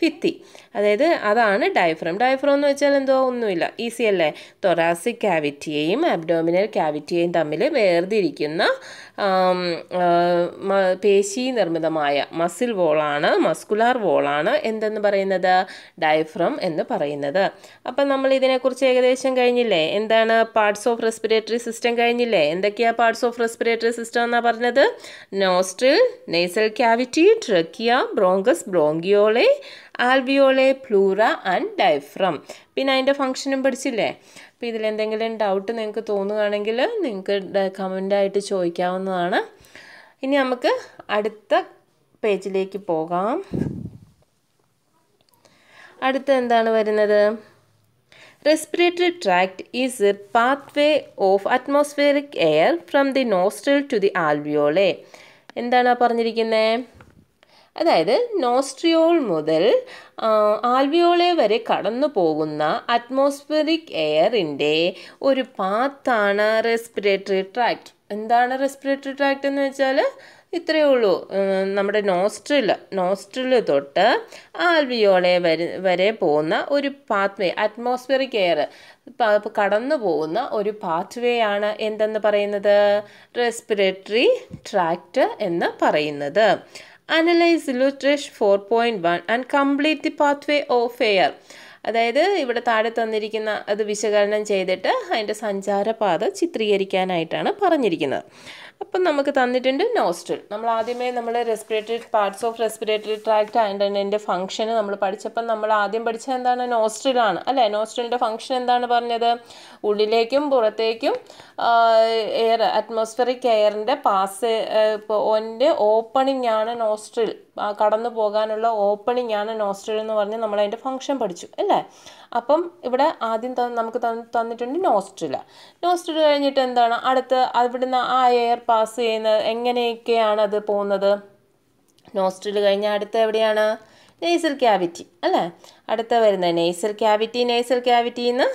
ഭിത്തി. അതായത് അതാണ് ഡയഫ്രം ഡയഫ്രം എന്ന് വെച്ചാൽ എന്തോ ഒന്നുമില്ല. ഈസി അല്ലേ? തൊറാസിക് ക്യാവിറ്റിയെയും അബ്ഡോമിനൽ ക്യാവിറ്റിയെയും തമ്മിൽ വേർതിരിക്കുന്ന പേശി നിർമ്മിതമായ മസിൽ വോളാണ് മസ്കുലാർ വോളാണ് എന്തെന്ന് പറയുന്നത്? ഡയഫ്രം എന്ന് പറയുന്നത്. അപ്പം നമ്മൾ ഇതിനെക്കുറിച്ച് ഏകദേശം കഴിഞ്ഞില്ലേ? എന്താണ് പാർട്സ് ഓഫ് റെസ്പിറേറ്ററി സിസ്റ്റം കഴിഞ്ഞില്ലേ? എന്തൊക്കെയാ പാർട്സ് ഓഫ് റെസ്പിറേറ്ററി സിസ്റ്റം എന്നാണ് പറഞ്ഞത്? Nostril nasal cavity trachea bronchus bronchiole alveoli pleura and diaphragm. പിന്നെ അതിന്റെ ഫംഗ്ഷനും പഠിച്ചില്ലേ അപ്പോൾ ഇതിലെന്തെങ്കിലും ഡൗട്ട് നിങ്ങൾക്ക് തോന്നുകയാണെങ്കിൽ നിങ്ങൾക്ക് കമന്റായിട്ട് ചോദിക്കാവുന്നതാണ്. ഇനി നമുക്ക് അടുത്ത പേജിലേക്ക് പോകാം. അടുത്ത എന്താണ് വരുന്നത്? Respiratory tract is a pathway of atmospheric air from the nostril to the alveoli എന്താണ് പറഞ്ഞിരിക്കുന്നത് അതായത് നോസ്ട്രിയോൾ മുതൽ ആൽവിയോളെ വരെ കടന്നു പോകുന്ന അറ്റ്മോസ്ഫിയറിക് എയറിന്റെ ഒരു പാത്താണ് റെസ്പിറേറ്ററി ട്രാക്ട് എന്താണ് റെസ്പിറേറ്ററി ട്രാക്ട് എന്ന് വെച്ചാൽ ഇത്രയേ ഉള്ളൂ. നമ്മുടെ നോസ്ട്രിൽ നോസ്ട്രിൽ തൊട്ട് ആൽവിയോളെ വരെ വരെ പോകുന്ന ഒരു പാത്വേ അറ്റ്മോസ്ഫിയറിക് എയർ കടന്നു പോകുന്ന ഒരു പാത്വേ ആണ് എന്തെന്ന് പറയുന്നത്? റെസ്പിറേറ്ററി ട്രാക്ട് എന്ന് പറയുന്നത്. Analyse ലുട്രഷ് four point one and complete the pathway of air അതായത് ഇവിടെ താഴെ തന്നിരിക്കുന്ന അത് വിശകലനം ചെയ്തിട്ട് അതിന്റെ സഞ്ചാരപാത ചിത്രീകരിക്കാനായിട്ടാണ് പറഞ്ഞിരിക്കുന്നത്. അപ്പം നമുക്ക് തന്നിട്ടുണ്ട് നോസ്ട്രിൽ നമ്മൾ ആദ്യമേ നമ്മൾ respiratory parts of respiratory tract and അതിന്റെ ഫംഗ്ഷൻ നമ്മൾ പഠിച്ചപ്പം നമ്മൾ ആദ്യം പഠിച്ചത് എന്താണ്? നോസ്റ്റലാണ് അല്ലേ? നോസ്റ്റലിന്റെ ഫംഗ്ഷൻ എന്താണ് പറഞ്ഞത്? ഉള്ളിലേക്കും പുറത്തേക്കും എയർ അറ്റ്മോസ്ഫിയറിക് എയറിന്റെ പാസ് ഒന്റെ ഓപ്പണിംഗ് ആണ് നോസ്ട്രിൽ കടന്നു പോകാനുള്ള ഓപ്പണിംഗ് ആണ് നോസ്ട്രിൽ എന്ന് പറഞ്ഞ് നമ്മൾ അതിന്റെ ഫംഗ്ഷൻ പഠിച്ചു. അല്ലേ? അപ്പം ഇവിടെ ആദ്യം നമുക്ക് തന്നിട്ടുണ്ട് നോസ്ട്രില നോസ്ട്രില കഴിഞ്ഞിട്ട് എന്താണ്? അടുത്ത് അവിടുന്ന് ആ എയർ പാസ് ചെയ്യുന്നത് എങ്ങനെയൊക്കെയാണ് അത് പോകുന്നത്? നോസ്ട്രിൽ കഴിഞ്ഞാൽ അടുത്ത എവിടെയാണ്? നെയ്സൽ ക്യാവിറ്റി അല്ലേ? അടുത്ത വരുന്നത് നെയ്സൽ ക്യാവിറ്റി. നെയ്സൽ ക്യാവിറ്റിയിൽ നിന്ന്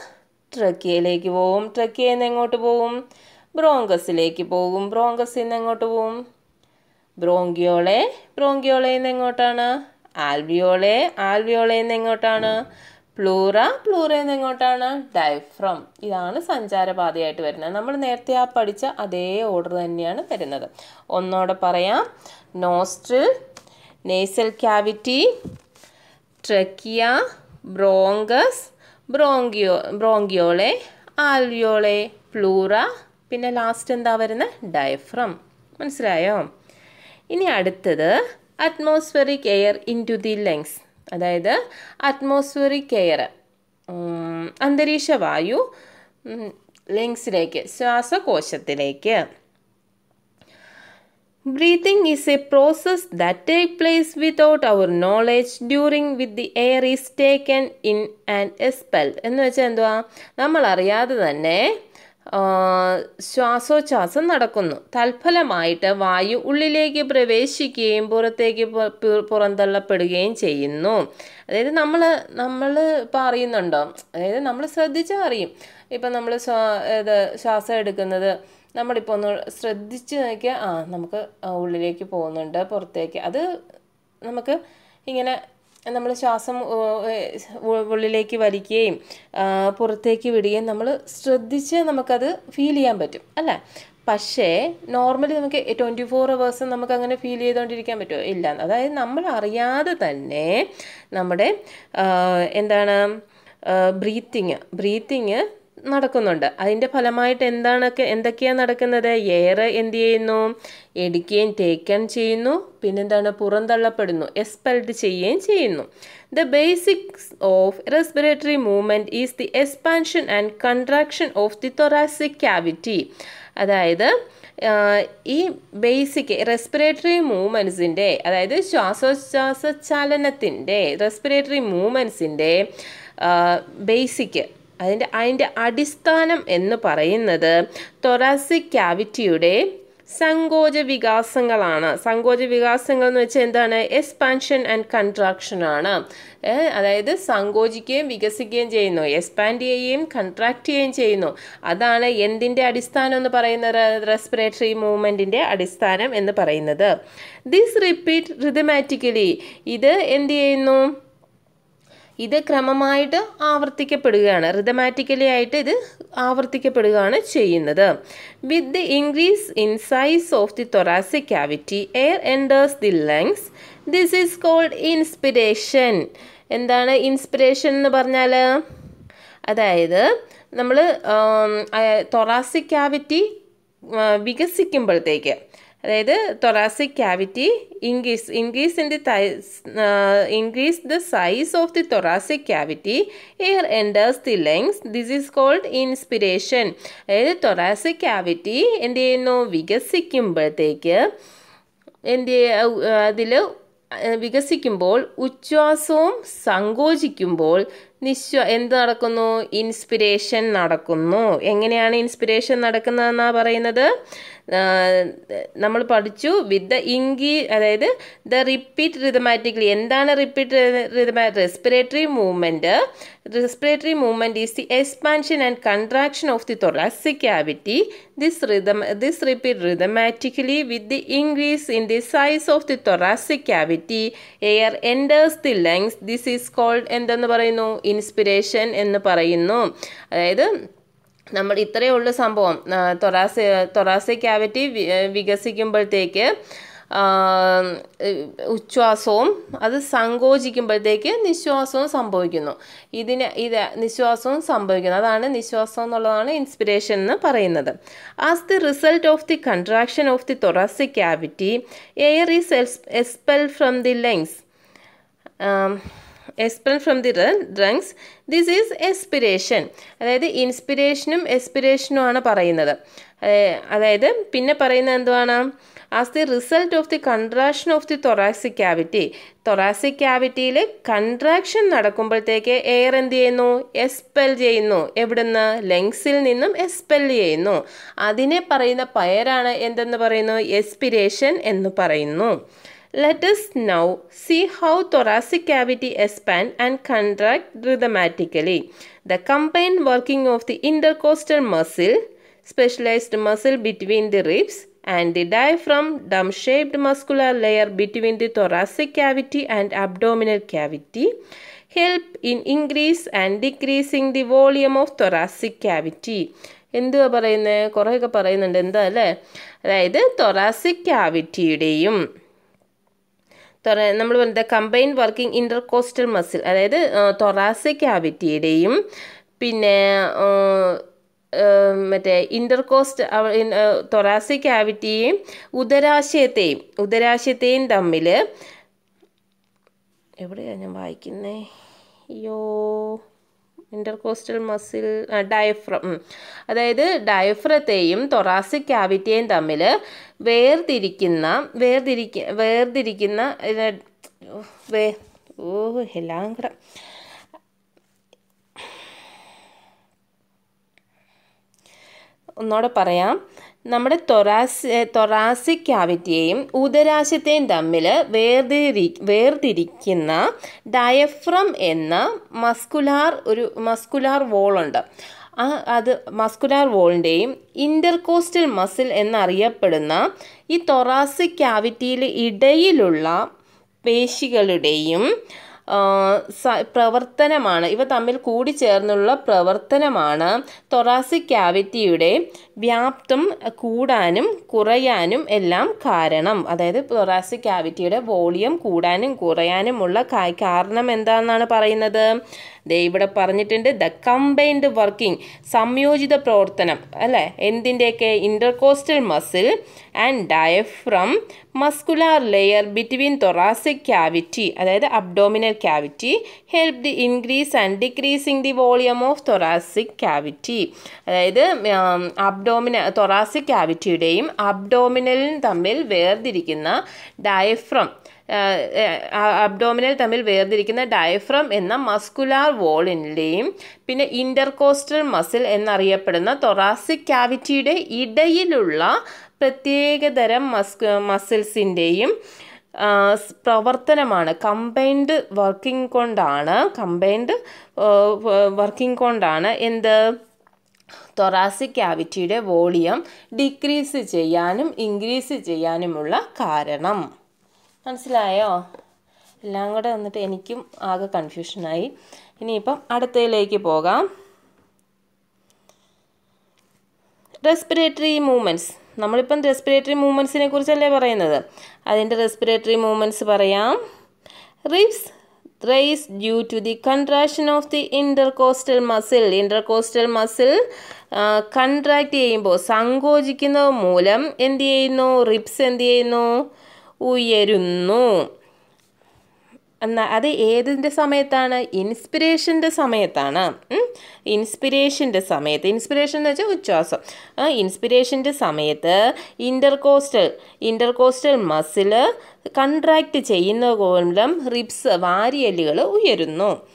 ട്രക്കിയയിലേക്ക് പോകും ട്രക്കിയയിൽ നിന്ന് എങ്ങോട്ട് പോകും ബ്രോങ്കസിലേക്ക് പോകും ബ്രോങ്കസിൽ നിന്ന് എങ്ങോട്ട് പോകും ബ്രോങ്കിയോളെ. ബ്രോങ്കിയോളയിൽ നിന്ന് എങ്ങോട്ടാണ്? ആൽവിയോളെ. ആൽവിയോളയിൽ നിന്ന് എങ്ങോട്ടാണ്? പ്ലൂറ പ്ലൂറ നിന്ന് എങ്ങോട്ടാണ് ഡയഫ്രം ഇതാണ് സഞ്ചാരപാതയായിട്ട് വരുന്നത്. നമ്മൾ നേരത്തെ ആ പഠിച്ച അതേ ഓർഡർ തന്നെയാണ് വരുന്നത് ഒന്നോടെ പറയാം. Nostril nasal cavity trachea bronchus ബ്രോങ്കിയോ bronchiole alveoli pleura പിന്നെ ലാസ്റ്റ് എന്താ വരുന്നത്? ഡയഫ്രം മനസ്സിലായോ? ഇനി അടുത്തത് atmospheric air into the lungs അതായത് അറ്റ്മോസ്ഫിയറിക് എയർ അന്തരീക്ഷ വായു ലങ്സിലേക്ക് ശ്വാസകോശത്തിലേക്ക്. Breathing is a process that take place without our knowledge during with the air is taken in and expel എന്ന് വെച്ചാൽ എന്തുവാ? നമ്മൾ അറിയാതെ തന്നെ ശ്വാസോച്ഛ്വാസം നടക്കുന്നു. തൽഫലമായിട്ട് വായു ഉള്ളിലേക്ക് പ്രവേശിക്കുകയും പുറത്തേക്ക് പുറന്തള്ളപ്പെടുകയും ചെയ്യുന്നു. അതായത് നമ്മൾ നമ്മൾ ഇപ്പം അറിയുന്നുണ്ടോ അതായത് നമ്മൾ ശ്രദ്ധിച്ചാൽ അറിയും. ഇപ്പം നമ്മൾ ഇത് ശ്വാസം എടുക്കുന്നത് നമ്മളിപ്പോൾ ഒന്ന് ശ്രദ്ധിച്ച് നോക്കിയാൽ ആ നമുക്ക് ഉള്ളിലേക്ക് പോകുന്നുണ്ട് പുറത്തേക്ക്. അത് നമുക്ക് ഇങ്ങനെ നമ്മൾ ശ്വാസം ഉള്ളിലേക്ക് വലിക്കുകയും പുറത്തേക്ക് വിടുകയും നമ്മൾ ശ്രദ്ധിച്ച് നമുക്കത് ഫീൽ ചെയ്യാൻ പറ്റും അല്ലേ? പക്ഷേ നോർമലി നമുക്ക് ട്വന്റി ഫോർ അവേഴ്സ് നമുക്ക് അങ്ങനെ ഫീൽ ചെയ്തുകൊണ്ടിരിക്കാൻ പറ്റുമോ? ഇല്ല. അതായത് നമ്മൾ അറിയാതെ തന്നെ നമ്മുടെ എന്താണ് ബ്രീത്തിങ് ബ്രീത്തിങ് നടക്കുന്നുണ്ട്. അതിന്റെ ഫലമായിട്ട് എന്താണൊക്കെ എന്തൊക്കെയാണ് നടക്കുന്നത്? എയർ എന്ത് ചെയ്യുന്നു? എടുക്കുകയും തേക്കുകയും ചെയ്യുന്നു. പിന്നെന്താണ്? പുറന്തള്ളപ്പെടുന്നു. എക്സ്പെൽഡ് ചെയ്യുകയും ചെയ്യുന്നു. The basics of respiratory movement is the expansion and contraction of the thoracic cavity അതായത് ഈ ബേസിക് റെസ്പിറേറ്ററി മൂവ്മെന്റ്സിന്റെ അതായത് ശ്വാസോച്ഛ്വാസ ചലനത്തിന്റെ റെസ്പിറേറ്ററി മൂവ്മെന്റ്സിന്റെ ബേസിക് അതിന്റെ അതിന്റെ അടിസ്ഥാനം എന്ന് പറയുന്നത് തൊറാസിക് ക്യാവിറ്റിയുടെ സങ്കോച വികാസങ്ങളാണ്. സങ്കോച വികാസങ്ങൾ എന്ന് വെച്ചാൽ എന്താണ്? എക്സ്പാൻഷൻ ആൻഡ് കൺട്രാക്ഷൻ ആണ്. അതായത് സങ്കോചിക്കുകയും വികസിക്കുകയും ചെയ്യുന്നു. എക്സ്പാൻഡ് ചെയ്യുകയും കൺട്രാക്ട് ചെയ്യുകയും ചെയ്യുന്നു. അതാണ് എന്തിന്റെ അടിസ്ഥാനം എന്ന് പറയുന്നത്? റെസ്പിറേറ്ററി മൂവ്മെന്റിന്റെ അടിസ്ഥാനം എന്ന് പറയുന്നത്. ദിസ് റിപ്പീറ്റ് റിതമാറ്റിക്കലി ഇത് എന്ത് ചെയ്യുന്നു? ഇത് ക്രമമായിട്ട് ആവർത്തിക്കപ്പെടുകയാണ്. റിതമാറ്റിക്കലി ആയിട്ട് ഇത് ആവർത്തിക്കപ്പെടുകയാണ് ചെയ്യുന്നത്. With the increase in size of the thoracic cavity air enters the lungs this is called inspiration എന്താണ് ഇൻസ്പിരേഷൻ എന്ന് പറഞ്ഞാൽ അതായത് നമ്മൾ തൊറാസിക് ക്യാവിറ്റി വികസിക്കുമ്പോഴത്തേക്ക്. അതായത് thoracic cavity increase increase in the increase the size of the thoracic cavity air enters the lungs this is called inspiration അതായത് thoracic cavity എന്ത് ചെയ്യുന്നു? വികസിക്കുമ്പോഴത്തേക്ക് എന്ത് അതിൽ വികസിക്കുമ്പോൾ ഉച്ഛ്വാസവും സങ്കോചിക്കുമ്പോൾ നിശ്വ എന്ത് നടക്കുന്നു? ഇൻസ്പിരേഷൻ നടക്കുന്നു. എങ്ങനെയാണ് ഇൻസ്പിരേഷൻ നടക്കുന്നതെന്നാണ് പറയുന്നത്? നമ്മൾ പഠിച്ചു വിത്ത് ദ ഇങ്കി അതായത് ദ റിപ്പീറ്റ് റിതമാറ്റിക്കലി എന്താണ് repeat റിതമാ respiratory movement respiratory movement is the expansion and contraction of the thoracic cavity. This rhythm this repeat rhythmatically with the increase in the size of the thoracic cavity. Air enters the lungs. This is called എന്തെന്ന് പറയുന്നു? Inspiration എന്ന് പറയുന്നു. അതായത് നമ്മൾ ഇത്രയേ ഉള്ളൂ സംഭവം തൊറാസ തൊറാസ cavity വികസിക്കുമ്പോഴത്തേക്ക് ഉച്ഛ്വാസവും അത് സങ്കോചിക്കുമ്പോഴത്തേക്ക് നിശ്വാസവും സംഭവിക്കുന്നു. ഇതിന് ഇത് നിശ്വാസവും സംഭവിക്കുന്നു. അതാണ് നിശ്വാസം എന്നുള്ളതാണ് ഇൻസ്പിരേഷൻ എന്ന് പറയുന്നത്. As the result of the contraction of the thoracic cavity air is expel from the lungs expel from the lungs this is expiration അതായത് ഇൻസ്പിരേഷനും എസ്പിരേഷനും ആണ് പറയുന്നത്. അതായത് പിന്നെ പറയുന്നത് എന്തുവാണ്? As the result of the contraction of the thoracic cavity thoracic ക്യാവിറ്റിയിൽ contraction നടക്കുമ്പോഴത്തേക്ക് എയർ എന്ത് ചെയ്യുന്നു? എസ്പെൽ ചെയ്യുന്നു. എവിടുന്ന്? ലങ്സിൽ നിന്നും എസ്പെൽ ചെയ്യുന്നു. അതിനെ പറയുന്ന പയരാണ് എന്തെന്ന് പറയുന്നു? എസ്പിരേഷൻ എന്ന് പറയുന്നു. Let us now see how thoracic cavity expand and contract rhythmatically. The combined working of the intercostal muscle, specialized muscle between the ribs, and the diaphragm, dome-shaped muscular layer between the thoracic cavity and abdominal cavity, help in increase and decreasing the volume of thoracic cavity. എന്തുവാ പറയുന്നത് കുറേയൊക്കെ പറയുന്നുണ്ട് എന്താ അല്ലേ അതായത് thoracic ക്യാവിറ്റിയുടെയും നമ്മൾ പറഞ്ഞത് കമ്പൈൻ വർക്കിംഗ് ഇന്റർകോസ്റ്റൽ മസിൽ അതായത് തൊറാസിക് ക്യാവിറ്റിയുടെയും പിന്നെ മറ്റേ ഇന്റർകോസ്റ്റ് തൊറാസിക് ക്യാവിറ്റിയെയും ഉദരാശയത്തെയും ഉദരാശയത്തെയും തമ്മിൽ എവിടെയാണ് ഞാൻ വായിക്കുന്നത് അയ്യോ. ഇന്റർകോസ്റ്റൽ മസിൽ ഡയഫ്രം അതായത് ഡയഫ്രത്തെയും തൊറാസിക് ക്യാവിറ്റിയെയും തമ്മിൽ വേർതിരിക്കുന്ന വേർതിരിക്ക വേർതിരിക്കുന്ന വേ ഓ എല്ലാം കൂടെ. ഒന്നോടെ പറയാം. നമ്മുടെ തൊറാസി തൊറാസിക് ക്യാവിറ്റിയെയും ഉദരാശയത്തെയും തമ്മിൽ വേർതിരി വേർതിരിക്കുന്ന ഡയഫ്രം എന്ന മസ്കുലാർ ഒരു മസ്കുലാർ വോളുണ്ട് ആ അത് മസ്കുലാർ വോളിന്റെയും ഇന്റർകോസ്റ്റൽ മസിൽ എന്നറിയപ്പെടുന്ന ഈ തൊറാസിക് ക്യാവിറ്റിയിൽ ഇടയിലുള്ള പേശികളുടെയും പ്രവർത്തനമാണ്. ഇവ തമ്മിൽ കൂടിച്ചേർന്നുള്ള പ്രവർത്തനമാണ്. തൊറാസിക് ക്യാവിറ്റിയുടെ വ്യാപ്തം കൂടാനും കുറയാനും എല്ലാം കാരണം. അതായത് തൊറാസിക് ക്യാവിറ്റിയുടെ വോളിയം കൂടാനും കുറയാനുമുള്ള കാരണം എന്താണെന്നാണ് പറയുന്നത്? ദേ ഇവിടെ പറഞ്ഞിട്ടുണ്ട് ദ കമ്പൈൻഡ് വർക്കിംഗ് സംയോജിത പ്രവർത്തനം അല്ലേ? എന്തിന്റെയൊക്കെ? Intercostal muscle and diaphragm muscular layer between thoracic cavity അതായത് abdominal cavity help the increase and decreasing the volume of thoracic cavity അതായത് അബ്ഡോമിന തൊറാസിക് ക്യാവിറ്റിയുടെയും അബ്ഡോമിനലും തമ്മിൽ വേർതിരിക്കുന്ന ഡയഫ്രം അബ്ഡോമിനൽ തമ്മിൽ വേർതിരിക്കുന്ന ഡയഫ്രം എന്ന മസ്കുലാർ വോളിന്റെയും പിന്നെ ഇന്റർകോസ്റ്റൽ മസിൽ എന്നറിയപ്പെടുന്ന തൊറാസിക് ക്യാവിറ്റിയുടെ ഇടയിലുള്ള പ്രത്യേകതരം മസ് മസിൽസിന്റെയും പ്രവർത്തനമാണ്. കമ്പൈൻഡ് വർക്കിംഗ് കൊണ്ടാണ് കമ്പൈൻഡ് വർക്കിംഗ് കൊണ്ടാണ് എന്ത്? തൊറാസിക് ക്യാവിറ്റിയുടെ വോളിയം ഡിക്രീസ് ചെയ്യാനും ഇൻക്രീസ് ചെയ്യാനുമുള്ള കാരണം. മനസ്സിലായോ? എല്ലാം കൂടെ വന്നിട്ട് എനിക്കും ആകെ കൺഫ്യൂഷനായി ഇനിയിപ്പം അടുത്തയിലേക്ക് പോകാം. റെസ്പിറേറ്ററി മൂവ്മെന്റ്സ് നമ്മളിപ്പം റെസ്പിറേറ്ററി മൂവ്മെന്റ്സിനെ കുറിച്ചല്ലേ പറയുന്നത്? അതിന്റെ റെസ്പിറേറ്ററി മൂവ്മെന്റ്സ് പറയാം. Ribs rise due to the contraction of the intercostal muscle intercostal muscle contract ചെയ്യുമ്പോൾ സങ്കോചിക്കുന്നത് മൂലം എന്ത് ചെയ്യുന്നു? റിബ്സ് എന്ത് ചെയ്യുന്നു? ഉയരുന്നു. എന്നാൽ അത് ഏതിന്റെ സമയത്താണ്? ഇൻസ്പിരേഷന്റെ സമയത്താണ്. ഇൻസ്പിരേഷന്റെ സമയത്ത്. ഇൻസ്പിരേഷൻ എന്ന് വെച്ചാൽ ഉച്ഛ്വാസം. ഇൻസ്പിരേഷന്റെ സമയത്ത് ഇന്റർകോസ്റ്റൽ ഇന്റർകോസ്റ്റൽ മസിൽ കൺട്രാക്റ്റ് ചെയ്യുന്ന കോലം റിബ്സ് വാരിയല്ലുകൾ ഉയരുന്നു.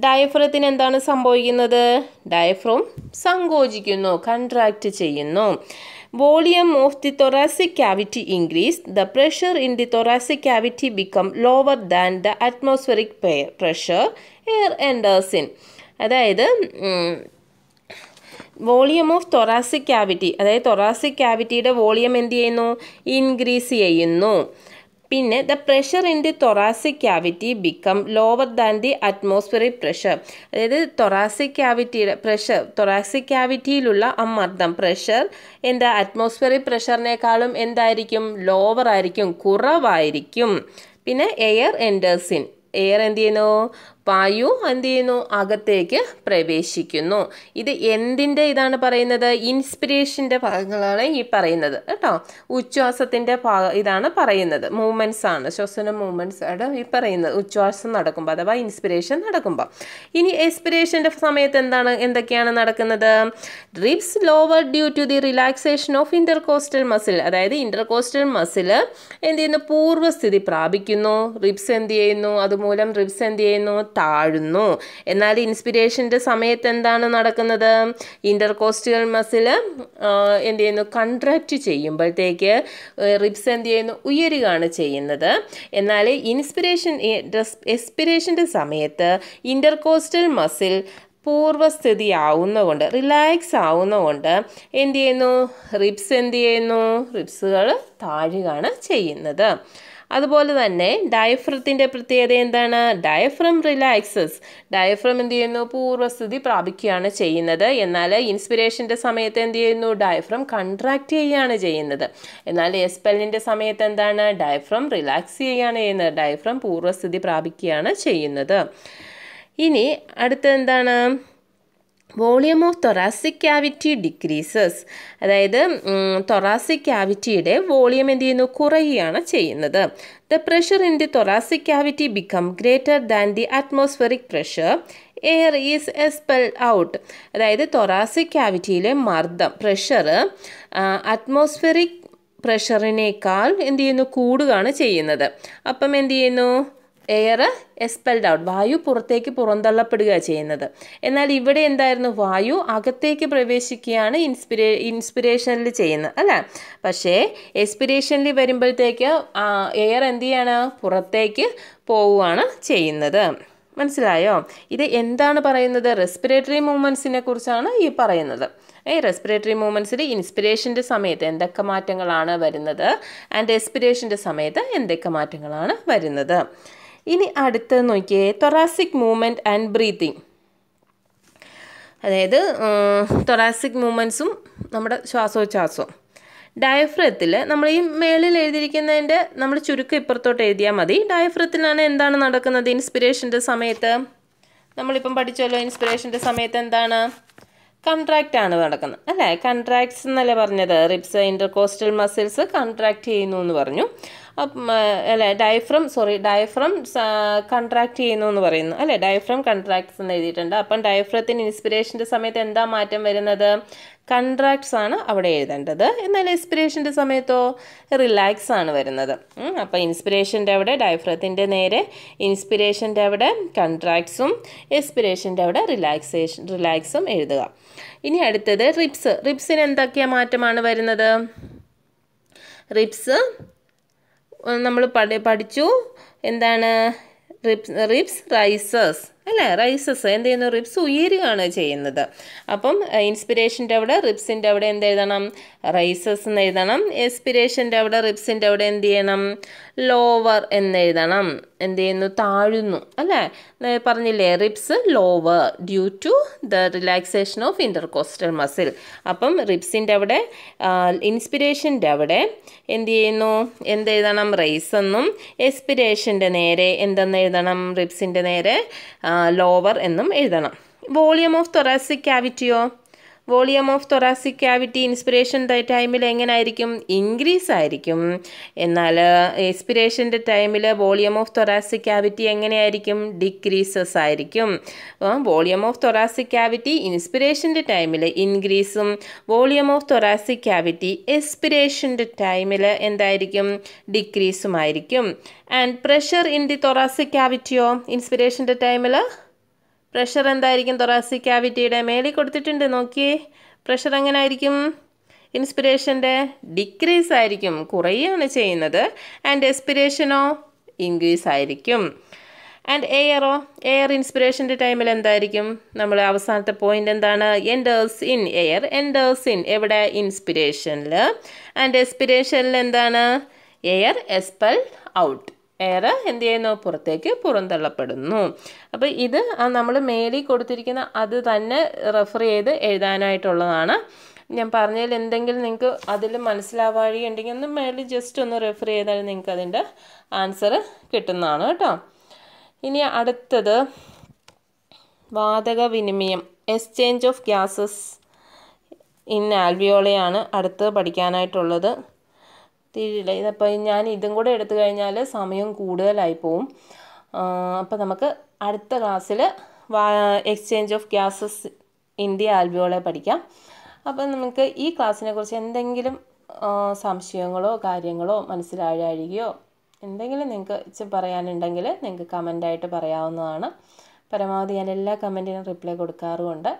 ഡയഫ്രത്തിന് എന്താണ് സംഭവിക്കുന്നത്? ഡയഫ്രോം സങ്കോചിക്കുന്നു കൺട്രാക്റ്റ് ചെയ്യുന്നു. Volume of the thoracic cavity increase the pressure in the thoracic cavity become lower than the atmospheric pressure air in. അതായത് വോളിയം ഓഫ് തൊറാസിക് ക്യാവിറ്റി അതായത് തൊറാസിക് ക്യാവിറ്റിയുടെ വോളിയം എന്ത് ചെയ്യുന്നു ഇൻക്രീസ് ചെയ്യുന്നു പിന്നെ the pressure in the thoracic cavity become lower than the atmospheric pressure അതായത് thoracic ക്യാവിറ്റിയുടെ pressure thoracic ക്യാവിറ്റിയിലുള്ള ആ മർദ്ദം പ്രഷർ എന്താ അറ്റ്മോസ്ഫിയറിക് പ്രഷറിനേക്കാളും എന്തായിരിക്കും? ലോവർ ആയിരിക്കും കുറവായിരിക്കും. പിന്നെ എയർ എൻഡേഴ്സിൻ എയർ എന്ത് ചെയ്യുന്നു? വായു എന്ത് ചെയ്യുന്നു? അകത്തേക്ക് പ്രവേശിക്കുന്നു. ഇത് എന്തിന്റെ ഇതാണ് പറയുന്നത്? ഇൻസ്പിരേഷന്റെ ഭാഗങ്ങളാണ് ഈ പറയുന്നത്. കേട്ടോ? ഉച്ഛ്വാസത്തിന്റെ ഭാഗ ഇതാണ് പറയുന്നത്. മൂവ്മെന്റ്സ് ആണ്. ശ്വസന മൂവ്മെന്റ്സ് ആണ് ഈ പറയുന്നത്. ഉച്ഛ്വാസം നടക്കുമ്പോൾ അഥവാ ഇൻസ്പിരേഷൻ നടക്കുമ്പോൾ ഇനി എക്സ്പിരേഷന്റെ സമയത്ത് എന്താണ്? എന്തൊക്കെയാണ് നടക്കുന്നത്? Ribs lower due to the relaxation of intercostal muscle അതായത് ഇന്റർകോസ്റ്റൽ മസിൽ എന്ത് ചെയ്യുന്നു? പൂർവസ്ഥിതി പ്രാപിക്കുന്നു. റിബ്സ് എന്ത് ചെയ്യുന്നു? അതുമൂലം റിബ്സ് എന്ത് ചെയ്യുന്നു? താഴുന്നു. എന്നാൽ ഇൻസ്പിരേഷന്റെ സമയത്ത് എന്താണ് നടക്കുന്നത്? ഇന്റർകോസ്റ്റുകൾ മസിൽ എന്ത് ചെയ്യുന്നു? കൺട്രാക്റ്റ് ചെയ്യുമ്പോഴത്തേക്ക് റിബ്സ് എന്ത് ചെയ്യുന്നു? ഉയരുകയാണ് ചെയ്യുന്നത്. എന്നാൽ ഇൻസ്പിരേഷൻ എക്സ്പിരേഷന്റെ സമയത്ത് ഇന്റർകോസ്റ്റൽ മസിൽ പൂർവസ്ഥിതി ആവുന്നതുകൊണ്ട് റിലാക്സ് ആവുന്നതുകൊണ്ട് എന്ത് ചെയ്യുന്നു? റിബ്സ് എന്ത് ചെയ്യുന്നു? റിബ്സുകൾ താഴുകയാണ് ചെയ്യുന്നത്. അതുപോലെ തന്നെ ഡയഫ്രത്തിന്റെ പ്രത്യേകത എന്താണ്? Diaphragm relaxes. ഡയഫ്രം എന്ത് ചെയ്യുന്നു? പൂർവസ്ഥിതി പ്രാപിക്കുകയാണ് ചെയ്യുന്നത്. എന്നാൽ ഇൻസ്പിരേഷന്റെ സമയത്ത് എന്ത് ചെയ്യുന്നു? ഡയഫ്രം കൺട്രാക്ട് ചെയ്യുകയാണ് ചെയ്യുന്നത്. എന്നാൽ എസ്പെല്ലിന്റെ സമയത്ത് എന്താണ്? ഡയഫ്രം റിലാക്സ് ചെയ്യുകയാണ് ചെയ്യുന്നത്. ഡയഫ്രം പൂർവസ്ഥിതി പ്രാപിക്കുകയാണ് ചെയ്യുന്നത്. ഇനി അടുത്ത എന്താണ്? Volume of thoracic cavity decreases. അതായത് തൊറാസിക് ക്യാവിറ്റിയുടെ വോളിയം എന്ത് ചെയ്യുന്നു? കുറയുകയാണ് ചെയ്യുന്നത്. The pressure in the thoracic cavity become greater than the atmospheric pressure air is expelled out അതായത് തൊറാസിക് ക്യാവിറ്റിയിലെ മർദ്ദം പ്രഷർ അറ്റ്മോസ്ഫെറിക് പ്രഷറിനേക്കാൾ എന്ത് ചെയ്യുന്നു? കൂടുകയാണ് ചെയ്യുന്നത്. അപ്പം എന്ത് ചെയ്യുന്നു? എയർ എക്സ്പെൽഡ് ഔട്ട് വായു പുറത്തേക്ക് പുറന്തള്ളപ്പെടുക ചെയ്യുന്നത്. എന്നാൽ ഇവിടെ എന്തായിരുന്നു? വായു അകത്തേക്ക് പ്രവേശിക്കുകയാണ് ഇൻസ്പിരേ ഇൻസ്പിരേഷനിൽ ചെയ്യുന്നത് അല്ല? പക്ഷേ എക്സ്പിരേഷനിൽ വരുമ്പോഴത്തേക്ക് എയർ എന്ത് ചെയ്യാണ്? പുറത്തേക്ക് പോവുകയാണ് ചെയ്യുന്നത്. മനസ്സിലായോ? ഇത് എന്താണ് പറയുന്നത്? റെസ്പിറേറ്ററി മൂവ്മെന്റ്സിനെ കുറിച്ചാണ് ഈ പറയുന്നത്. ഈ റെസ്പിറേറ്ററി മൂവ്മെന്റ്സിൽ ഇൻസ്പിരേഷന്റെ സമയത്ത് എന്തൊക്കെ മാറ്റങ്ങളാണ് വരുന്നത്? ആൻഡ് എക്സ്പിരേഷന്റെ സമയത്ത് എന്തൊക്കെ മാറ്റങ്ങളാണ് വരുന്നത്? ഇനി അടുത്ത് നോക്കിയേ തൊറാസിക് മൂവ്മെന്റ് ആൻഡ് ബ്രീത്തിങ് അതായത് തൊറാസിക് മൂവ്മെന്റ്സും നമ്മുടെ ശ്വാസോച്ഛ്വാസവും ഡയഫ്രത്തിൽ നമ്മൾ ഈ മേളിൽ എഴുതിയിരിക്കുന്നതിന്റെ നമ്മൾ ചുരുക്കം ഇപ്പുറത്തോട്ട് എഴുതിയാൽ മതി. ഡയഫ്രത്തിലാണ് എന്താണ് നടക്കുന്നത്? ഇൻസ്പിരേഷന്റെ സമയത്ത് നമ്മളിപ്പം പഠിച്ചല്ലോ ഇൻസ്പിരേഷന്റെ സമയത്ത് എന്താണ്? കൺട്രാക്റ്റ് ആണ് നടക്കുന്നത്. അല്ലേ? കൺട്രാക്ട്സ് എന്നല്ലേ പറഞ്ഞത്? റിബ്സ് ഇന്റർകോസ്റ്റൽ മസിൽസ് കൺട്രാക്ട് ചെയ്യുന്നു എന്ന് പറഞ്ഞു. അല്ലേ ഡയഫ്രം സോറി ഡയഫ്രം കൺട്രാക്ട് ചെയ്യുന്നു എന്ന് പറയുന്നു. അല്ലേ ഡയഫ്രം കൺട്രാക്ട്സ് എന്ന് എഴുതിയിട്ടുണ്ട്. അപ്പം ഡയഫ്രത്തിന് ഇൻസ്പിരേഷന്റെ സമയത്ത് എന്താ മാറ്റം വരുന്നത്? കൺട്രാക്ട്സ് ആണ് അവിടെ എഴുതേണ്ടത്. എന്നാൽ ഇൻസ്പിരേഷന്റെ സമയത്തോ റിലാക്സ് ആണ് വരുന്നത്. അപ്പോൾ ഇൻസ്പിരേഷന്റെ അവിടെ ഡയഫ്രത്തിന്റെ നേരെ ഇൻസ്പിരേഷന്റെ അവിടെ കൺട്രാക്ട്സും എക്സ്പിരേഷന്റെ അവിടെ റിലാക്സേഷൻ റിലാക്സും എഴുതുക. ഇനി അടുത്തത് റിപ്സ് റിപ്സിന് എന്തൊക്കെയാണ് മാറ്റമാണ് വരുന്നത്? റിബ്സ് നമ്മൾ പഠി പഠിച്ചു. എന്താണ്? റിപ്സ് റിപ്സ് റൈസസ് അല്ലേ? റൈസസ് എന്ത് ചെയ്യുന്നു? റിപ്സ് ഉയരുകയാണ് ചെയ്യുന്നത്. അപ്പം ഇൻസ്പിരേഷന്റെ അവിടെ റിപ്സിന്റെ അവിടെ എന്ത് എഴുതണം റൈസസ് എന്ന് എഴുതണം. എസ്പിരേഷന്റെ അവിടെ റിപ്സിന്റെ അവിടെ എന്ത് ചെയ്യണം? ലോവർ എന്നെഴുതണം. എന്ത് ചെയ്യുന്നു താഴുന്നു. അല്ലേ? പറഞ്ഞില്ലേ ribs lower due to the relaxation of intercostal muscle അപ്പം റിബ്സിന്റെ അവിടെ ഇൻസ്പിരേഷന്റെ അവിടെ എന്ത് ചെയ്യുന്നു? എന്ത് എഴുതണം റൈസ് എന്നും എക്സ്പിരേഷന്റെ നേരെ എന്തെന്ന് എഴുതണം? റിബ്സിന്റെ നേരെ ലോവർ എന്നും എഴുതണം. Volume of thoracic ക്യാവിറ്റിയോ volume of thoracic cavity inspiration ടൈമിൽ എങ്ങനെയായിരിക്കും ഇൻക്രീസ് ആയിരിക്കും. എന്നാൽ എക്സ്പിറേഷന്റെ ടൈമിൽ വോളിയം ഓഫ് തൊറാസിക് ക്യാവിറ്റി എങ്ങനെയായിരിക്കും? ഡിക്രീസസ് ആയിരിക്കും. വോളിയം ഓഫ് തൊറാസിക് ക്യാവിറ്റി ഇൻസ്പിറേഷന്റെ ടൈമിൽ ഇൻക്രീസും. വോളിയം ഓഫ് തൊറാസിക് ക്യാവിറ്റി എക്സ്പിറേഷന്റെ ടൈമിൽ എന്തായിരിക്കും? ഡിക്രീസും ആയിരിക്കും and pressure in the thoracic ക്യാവിറ്റിയോ? ഇൻസ്പിറേഷന്റെ ടൈമിൽ പ്രഷർ എന്തായിരിക്കും? തൊറാസിക് ക്യാവിറ്റിയുടെ മേളിൽ കൊടുത്തിട്ടുണ്ട്. നോക്കിയേ. പ്രഷർ എങ്ങനെ ആയിരിക്കും ഇൻസ്പിരേഷന്റെ ഡിക്രീസ് ആയിരിക്കും. കുറയുകയാണ് ചെയ്യുന്നത്. ആൻഡ് എക്സ്പിരേഷനോ ഇൻക്രീസ് ആയിരിക്കും. ആൻഡ് എയറോ എയർ ഇൻസ്പിരേഷന്റെ ടൈമിൽ എന്തായിരിക്കും? നമ്മൾ അവസാനത്തെ പോയിന്റ് എന്താണ്? Enters in air enters in എവിടെ? ഇൻസ്പിരേഷനിൽ ആൻഡ് എക്സ്പിരേഷനിൽ എന്താണ്? എയർ എസ്പെൽ ഔട്ട് എയർ എന്ത് ചെയ്യുന്നു? പുറത്തേക്ക് പുറന്തള്ളപ്പെടുന്നു. അപ്പോൾ ഇത് നമ്മൾ മേലിൽ കൊടുത്തിരിക്കുന്ന അത് തന്നെ റെഫർ ചെയ്ത് എഴുതാനായിട്ടുള്ളതാണ്. ഞാൻ പറഞ്ഞതിൽ എന്തെങ്കിലും നിങ്ങൾക്ക് അതിൽ മനസ്സിലാവാഴി ഉണ്ടെങ്കിൽ ഒന്ന് മേളിൽ ജസ്റ്റ് ഒന്ന് റെഫർ ചെയ്താൽ നിങ്ങൾക്ക് അതിന്റെ ആൻസർ കിട്ടുന്നതാണ് കേട്ടോ. ഇനി അടുത്തത് വാതക വിനിമയം എക്സ്ചേഞ്ച് ഓഫ് ഗ്യാസസ് ഇൻ ആൽവിയോളയാണ് അടുത്ത് പഠിക്കാനായിട്ടുള്ളത്. തിരിയില്ല ഇതപ്പോൾ ഞാൻ ഇതും കൂടെ എടുത്തു കഴിഞ്ഞാൽ സമയം കൂടുതലായി പോവും. അപ്പോൾ നമുക്ക് അടുത്ത ക്ലാസ്സിൽ exchange of gases in the alveoli പഠിക്കാം. അപ്പം നമുക്ക് ഈ ക്ലാസ്സിനെ കുറിച്ച് എന്തെങ്കിലും സംശയങ്ങളോ കാര്യങ്ങളോ മനസ്സിലാഴികയോ എന്തെങ്കിലും നിങ്ങൾക്ക് പറയാനുണ്ടെങ്കിൽ നിങ്ങൾക്ക് കമന്റായിട്ട് പറയാവുന്നതാണ്. പരമാവധി ഞാൻ എല്ലാ കമന്റിനും റിപ്ലൈ കൊടുക്കാറുമുണ്ട്.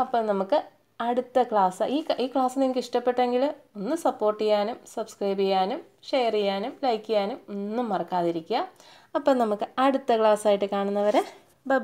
അപ്പം നമുക്ക് അടുത്ത ക്ലാസ്. ഈ ഈ ക്ലാസ് നിങ്ങൾക്ക് ഇഷ്ടപ്പെട്ടെങ്കിൽ ഒന്ന് സപ്പോർട്ട് ചെയ്യാനും സബ്സ്ക്രൈബ് ചെയ്യാനും ഷെയർ ചെയ്യാനും ലൈക്ക് ചെയ്യാനും ഒന്നും മറക്കാതിരിക്കുക. അപ്പം നമുക്ക് അടുത്ത ക്ലാസ്സായിട്ട് കാണുന്നവരെ ബ